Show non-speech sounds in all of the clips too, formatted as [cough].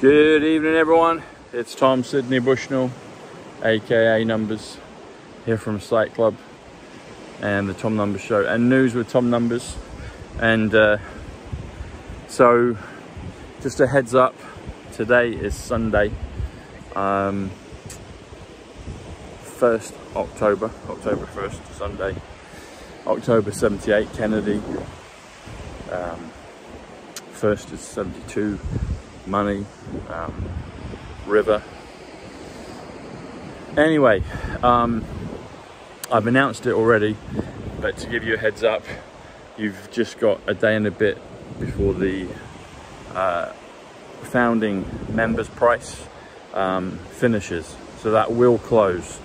Good evening, everyone. It's Tom Sidney Bushnell, aka Numbers, here from Psych Club and the Tom Numbers Show and News with Tom Numbers. And uh, so, just a heads up, today is Sunday, um, 1st October, October 1st, Sunday, October 78, Kennedy. Um, first is 72, Money, um, River. Anyway, um, I've announced it already, but to give you a heads up, you've just got a day and a bit before the uh, founding members price um, finishes. So that will close.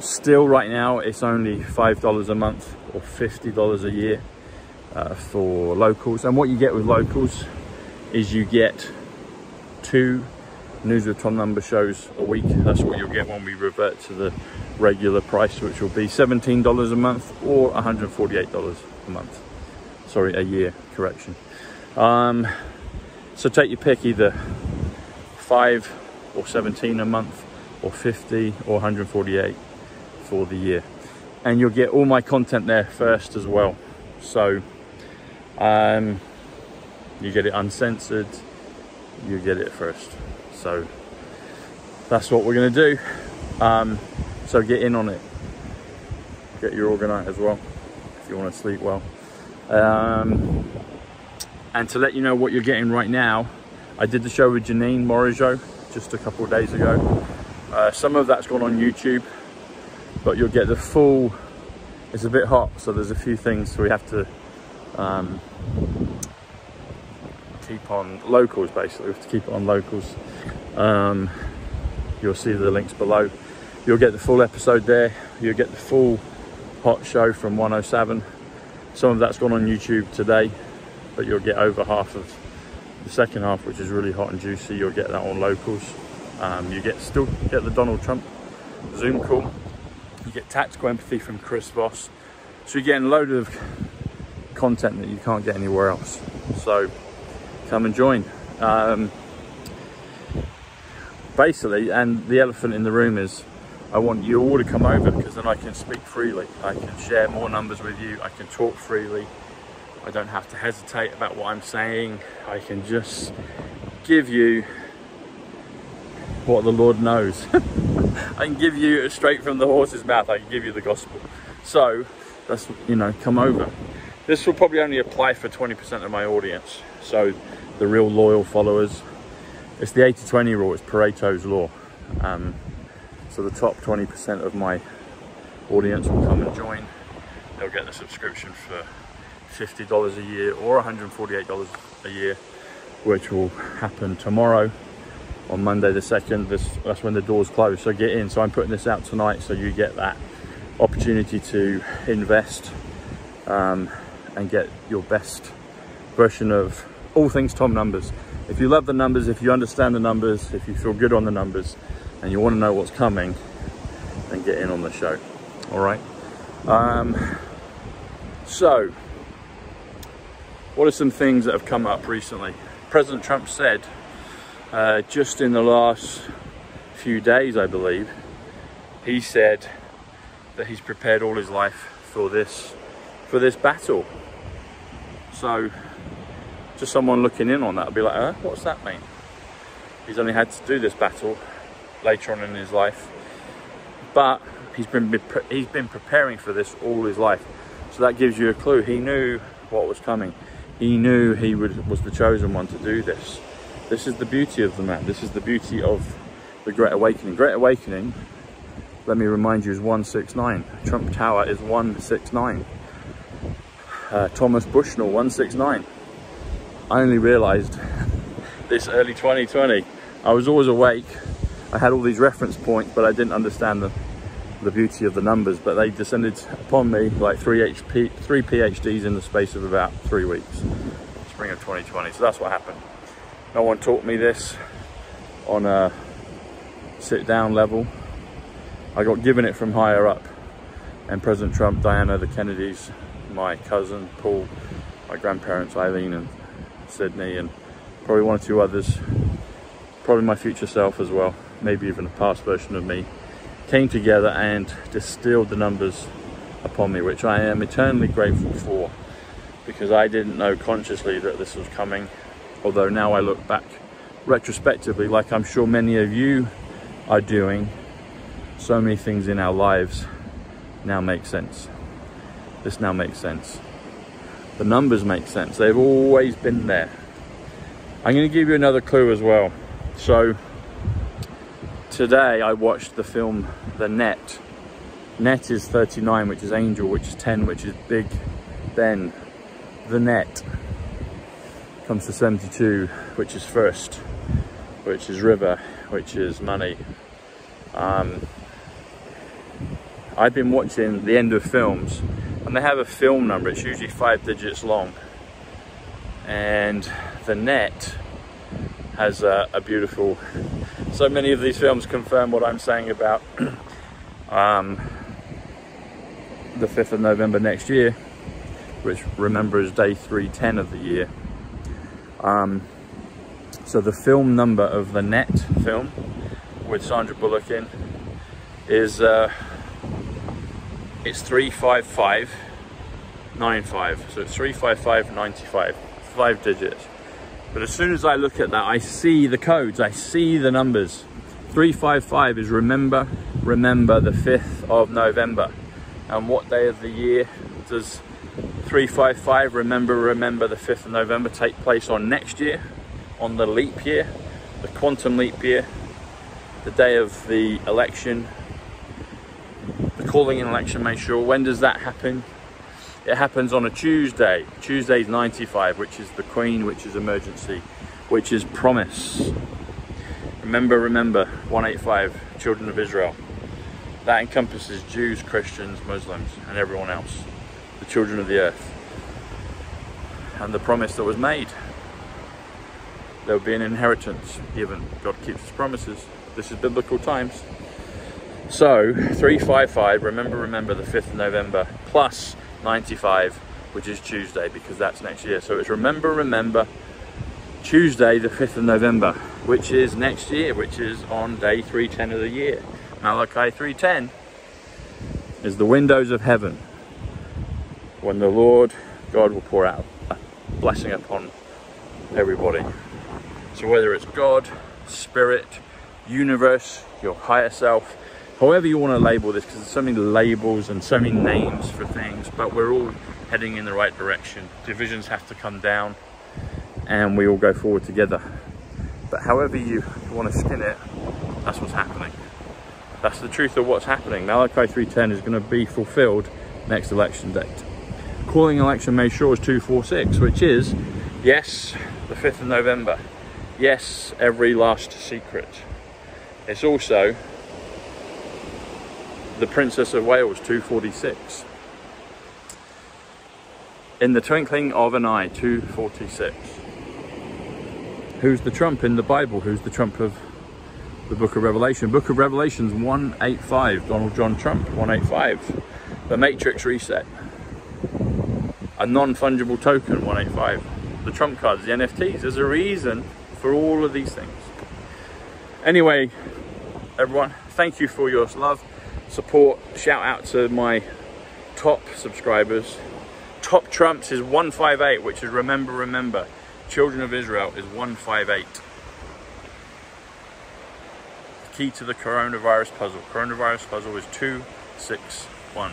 Still right now, it's only $5 a month or $50 a year uh, for locals. And what you get with locals is you get two News with Tom number shows a week. That's what you'll get when we revert to the regular price, which will be $17 a month or $148 a month. Sorry, a year, correction. Um, so take your pick, either five or 17 a month or 50 or 148 for the year. And you'll get all my content there first as well. So um, you get it uncensored, you get it first. So that's what we're gonna do. Um, so get in on it. Get your orgonite as well if you want to sleep well. Um, and to let you know what you're getting right now, I did the show with Janine Morigeau just a couple of days ago. Uh, some of that's gone on YouTube, but you'll get the full, it's a bit hot, so there's a few things we have to um, keep on locals basically, we have to keep it on locals. Um, you'll see the links below. You'll get the full episode there. You'll get the full hot show from 107. Some of that's gone on YouTube today, but you'll get over half of the second half, which is really hot and juicy. You'll get that on locals. Um, you get still get the Donald Trump Zoom call. You get tactical empathy from Chris Voss. So you're getting a load of content that you can't get anywhere else. So come and join. Um, basically, and the elephant in the room is I want you all to come over because then I can speak freely. I can share more numbers with you. I can talk freely. I don't have to hesitate about what I'm saying. I can just give you what the Lord knows. [laughs] I can give you straight from the horse's mouth. I can give you the gospel. So that's, you know, come over. This will probably only apply for 20% of my audience. So the real loyal followers. It's the 80-20 rule. It's Pareto's law. Um, so the top 20% of my audience will come and join. They'll get the subscription for $50 a year or $148 a year, which will happen tomorrow on Monday the 2nd. This, that's when the doors close, so get in. So I'm putting this out tonight so you get that opportunity to invest um, and get your best version of all things Tom numbers. If you love the numbers, if you understand the numbers, if you feel good on the numbers, and you want to know what's coming, then get in on the show. All right. Um, so, what are some things that have come up recently? President Trump said uh, just in the last few days, I believe, he said that he's prepared all his life for this for this battle. So, just someone looking in on that would be like, huh, what's that mean? He's only had to do this battle later on in his life. But he's been he's been preparing for this all his life, so that gives you a clue. He knew what was coming. He knew he would, was the chosen one to do this. This is the beauty of the man. This is the beauty of the Great Awakening. Great Awakening, let me remind you, is 169. Trump Tower is 169. Uh, Thomas Bushnell, 169. I only realized [laughs] this early 2020. I was always awake I had all these reference points, but I didn't understand the, the beauty of the numbers, but they descended upon me like three, HP, three PhDs in the space of about three weeks, spring of 2020. So that's what happened. No one taught me this on a sit down level. I got given it from higher up and President Trump, Diana, the Kennedys, my cousin, Paul, my grandparents, Eileen and Sydney, and probably one or two others probably my future self as well, maybe even a past version of me, came together and distilled the numbers upon me, which I am eternally grateful for because I didn't know consciously that this was coming. Although now I look back retrospectively, like I'm sure many of you are doing, so many things in our lives now makes sense. This now makes sense. The numbers make sense. They've always been there. I'm going to give you another clue as well. So, today I watched the film The Net. Net is 39, which is Angel, which is 10, which is Big Ben. The Net comes to 72, which is First, which is River, which is Money. Um, I've been watching the end of films and they have a film number, it's usually five digits long. And the net has a, a beautiful, so many of these films confirm what I'm saying about [clears throat] um, the 5th of November next year, which remember is day 310 of the year. Um, so the film number of the net film with Sandra Bullock in is uh, it's 35595 so it's 35595 five digits. But as soon as I look at that I see the codes. I see the numbers. 355 is remember remember the 5th of November. And what day of the year does 355 remember remember the 5th of November take place on next year? On the leap year? The quantum leap year? The day of the election calling an election, make sure. When does that happen? It happens on a Tuesday. Tuesday's 95, which is the Queen, which is emergency, which is promise. Remember, remember, 185, children of Israel. That encompasses Jews, Christians, Muslims, and everyone else, the children of the earth. And the promise that was made. There will be an inheritance given. God keeps his promises. This is biblical times. So 355, remember, remember the 5th of November, plus 95, which is Tuesday, because that's next year. So it's remember, remember, Tuesday, the 5th of November, which is next year, which is on day 310 of the year. Malachi 310 is the windows of heaven when the Lord God will pour out a blessing upon everybody. So whether it's God, Spirit, universe, your higher self, however you want to label this because there's so many labels and so many names for things but we're all heading in the right direction. Divisions have to come down and we all go forward together. But however you want to spin it that's what's happening. That's the truth of what's happening. Malachi 310 is going to be fulfilled next election date. Calling election made sure is 246 which is yes the 5th of november. Yes every last secret. It's also the Princess of Wales 246. In the twinkling of an eye 246. Who's the Trump in the Bible? Who's the Trump of the Book of Revelation? Book of Revelations 185, Donald John Trump 185. The Matrix Reset. A non-fungible token 185. The Trump cards, the NFTs. There's a reason for all of these things. Anyway, everyone, thank you for your love support. Shout out to my top subscribers. Top Trumps is 158, which is remember, remember. Children of Israel is 158. Key to the coronavirus puzzle. Coronavirus puzzle is 261.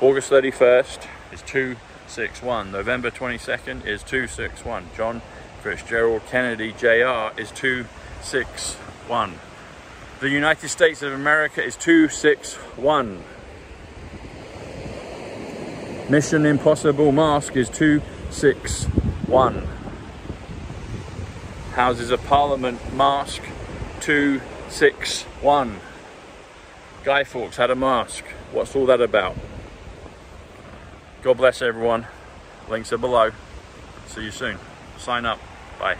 August 31st is 261. November 22nd is 261. John Fitzgerald Kennedy Jr. is 261. The United States of America is 261. Mission Impossible mask is 261. Houses of Parliament mask 261. Guy Fawkes had a mask. What's all that about? God bless everyone. Links are below. See you soon. Sign up. Bye.